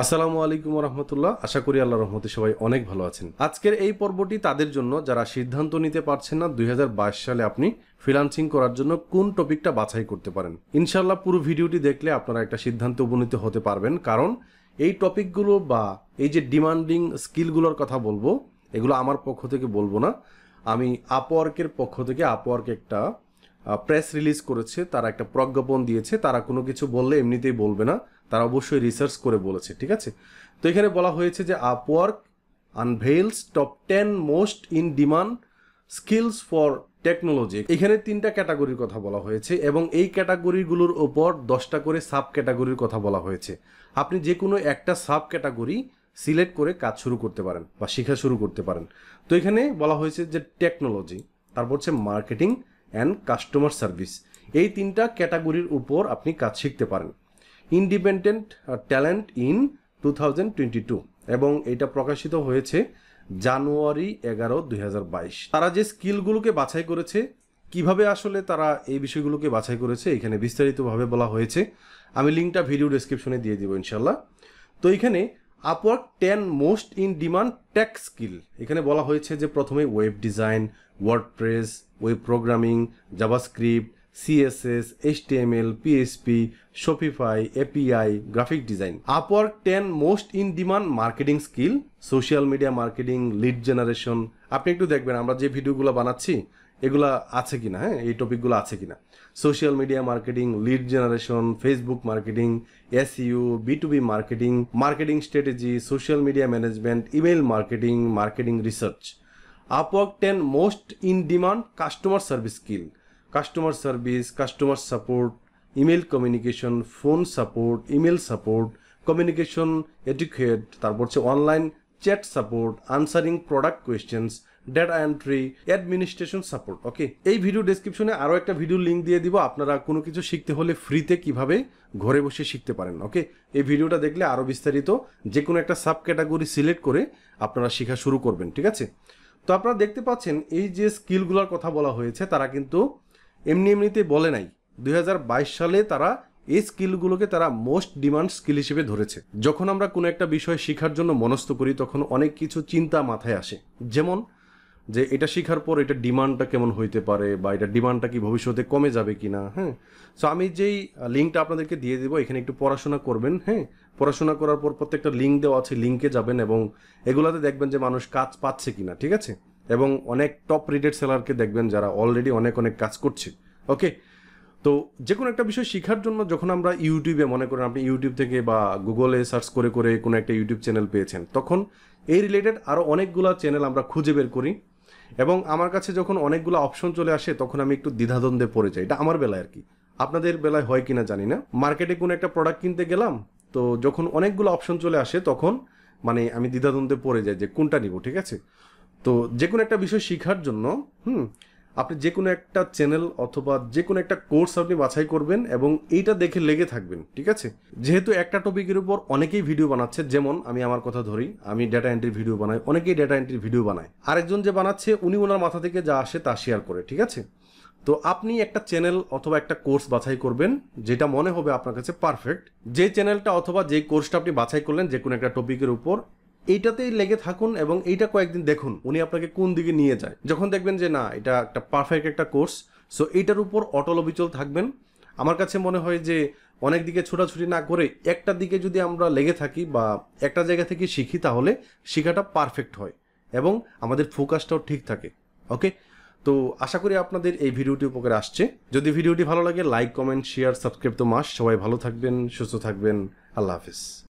আসসালামু আলাইকুম রহমতুল্লাহ আশা করি আল্লাহ রহমতে সবাই অনেক ভালো আছেন। আজকের এই পর্বটি তাদের জন্য যারা সিদ্ধান্ত নিতে পারছেন না, দুই হাজার বাইশ সালে আপনি ফ্রিলান্সিং করার জন্য কোন টপিকটা বাছাই করতে পারেন? ইনশাল্লাহ পুরো ভিডিওটি দেখলে আপনারা একটা সিদ্ধান্তে উপনীত হতে পারবেন। কারণ এই টপিকগুলো বা এই যে ডিমান্ডিং স্কিলগুলোর কথা বলব, এগুলো আমার পক্ষ থেকে বলব না। আমি আপওয়ার্কের পক্ষ থেকে আপওয়ার্ক একটা প্রেস রিলিজ করেছে, তারা একটা প্রজ্ঞাপন দিয়েছে, তারা কোনো কিছু বললে এমনিতেই বলবে না। তারা অবশ্যই রিসার্চ করে বলেছে, ঠিক আছে? তো এখানে বলা হয়েছে যে Upwork unveils top ten most in demand skills for technology এখানে তিনটা ক্যাটাগরির কথা বলা হয়েছে এবং এই ক্যাটাগরিগুলোর ওপর দশটা করে সাব ক্যাটাগরির কথা বলা হয়েছে। আপনি যে কোনো একটা সাব ক্যাটাগরি সিলেক্ট করে কাজ শুরু করতে পারেন বা শেখা শুরু করতে পারেন। তো এখানে বলা হয়েছে যে টেকনোলজি তারপর হচ্ছে মার্কেটিং অ্যান্ড কাস্টমার সার্ভিস এই তিনটা ক্যাটাগরির উপর আপনি কাজ শিখতে পারেন। ইন্ডিপেন্ডেন্ট ট্যালেন্ট ইন টু এবং এটা প্রকাশিত হয়েছে জানুয়ারি এগারো, দুই তারা যে স্কিলগুলোকে বাছাই করেছে, কীভাবে আসলে তারা এই বিষয়গুলোকে বাছাই করেছে, এখানে বিস্তারিতভাবে বলা হয়েছে। আমি লিঙ্কটা ভিডিও ডেসক্রিপশনে দিয়ে দিব ইনশাল্লাহ তো এখানে Upwork ten most in demand tech skill এখানে বলা হয়েছে যে প্রথমে web design WordPress web programming JavaScript CSS HTML PSP Shopify API graphic design Upwork ten most in demand marketing skill social media marketing lead generation আপনি একটু দেখবেন, আমরা যে ভিডিওগুলো বানাচ্ছি, এগুলা আছে কিনা হ্যাঁ? এই টপিকগুলো আছে কিনা? Social media marketing lead generation Facebook marketing SEO B to marketing marketing strategy social media management email marketing marketing research Upwork ten most in demand customer service skill customer service customer support email communication phone support email support communication educate তারপর হচ্ছে online chat support answering product questions data entry administration support okay এই video ডেসক্রিপশনে আরও একটা video link দিয়ে দিব, আপনারা কোনো কিছু শিখতে হলে ফ্রিতে কীভাবে ঘরে বসে শিখতে পারেন ওকে এই ভিডিওটা দেখলে আরও বিস্তারিত যে কোনো একটা সাব ক্যাটাগরি সিলেক্ট করে আপনারা শেখা শুরু করবেন, ঠিক আছে? তো আপনারা দেখতে পাচ্ছেন, এই যে স্কিলগুলোর কথা বলা হয়েছে, তারা কিন্তু এমনি এমনিতে বলে নাই। দু হাজার বাইশ সালে তারা এই স্কিলগুলোকে তারা মোস্ট ডিমান্ড স্কিল হিসেবে ধরেছে। যখন আমরা কোনো একটা বিষয় শেখার জন্য মনস্থ করি, তখন অনেক কিছু চিন্তা মাথায় আসে। যেমন যে এটা শেখার পর এটা ডিমান্ডটা কেমন হইতে পারে বা এটা ডিমান্ডটা কি ভবিষ্যতে কমে যাবে কি না হ্যাঁ? সো আমি যেই লিঙ্কটা আপনাদেরকে দিয়ে দেবো, এখানে একটু পড়াশোনা করবেন হ্যাঁ? পড়াশোনা করার পর প্রত্যেকটা লিঙ্ক দেওয়া আছে, লিঙ্কে যাবেন এবং এগুলাতে দেখবেন যে মানুষ কাজ পাচ্ছে কিনা, ঠিক আছে? এবং অনেক টপ রিডেড সেলারকে দেখবেন যারা অলরেডি অনেক অনেক কাজ করছে। ওকে তো যে কোনো একটা বিষয় শেখার জন্য যখন আমরা ইউটিউবে, মনে করেন আপনি ইউটিউব থেকে বা গুগলে সার্চ করে করে কোনো একটা ইউটিউব চ্যানেল পেয়েছেন, তখন এই রিলেটেড আরও অনেকগুলো চ্যানেল আমরা খুঁজে বের করি এবং আমার কাছে যখন অনেকগুলো অপশন চলে আসে, তখন আমি একটু দ্বিধাদ্বন্দ্বে পড়ে যাই। এটা আমার বেলায় আর কি। আপনাদের বেলায় হয় কিনা জানি না। মার্কেটে কোনো একটা প্রোডাক্ট কিনতে গেলাম, তো যখন অনেকগুলো অপশন চলে আসে, তখন মানে আমি দ্বিধাদ্বন্দ্বে পড়ে যাই যে কোনটা নিব, ঠিক আছে? তো যে কোনো একটা বিষয় শেখার জন্য, হুম, আপনি যে কোনো একটা চ্যানেল অথবা যে কোনো একটা কোর্স আপনি বাছাই করবেন এবং এইটা দেখে লেগে থাকবেন, ঠিক আছে? যেহেতু একটা টপিকের উপর অনেকেই ভিডিও বানাচ্ছে, যেমন আমি আমার কথা ধরি, আমি ডেটা এন্ট্রির ভিডিও বানাই, অনেকেই ডেটা এন্ট্রির ভিডিও বানায়। আরেকজন যে বানাচ্ছে, উনি ওনার মাথা থেকে যা আসে তা শেয়ার করে, ঠিক আছে? তো আপনি একটা চ্যানেল অথবা একটা কোর্স বাছাই করবেন, যেটা মনে হবে আপনার কাছে পারফেক্ট যে চ্যানেলটা অথবা যে কোর্সটা আপনি বাছাই করলেন যে কোনো একটা টপিকের উপর এইটাতেই লেগে থাকুন এবং এইটা কয়েকদিন দেখুন, উনি আপনাকে কোন দিকে নিয়ে যায়। যখন দেখবেন যে, না, এটা একটা পারফেক্ট একটা কোর্স সো এইটার উপর অটল অবিচল থাকবেন। আমার কাছে মনে হয় যে, অনেক দিকে ছোটাছুটি না করে একটা দিকে যদি আমরা লেগে থাকি বা একটা জায়গা থেকে শিখি, তাহলে শেখাটা পারফেক্ট হয় এবং আমাদের ফোকাসটাও ঠিক থাকে ওকে তো আশা করি আপনাদের এই ভিডিওটি উপকারে আসছে। যদি ভিডিওটি ভালো লাগে লাইক কমেন্ট শেয়ার সাবস্ক্রাইব তো মাস। সবাই ভালো থাকবেন, সুস্থ থাকবেন। আল্লাহ হাফিজ।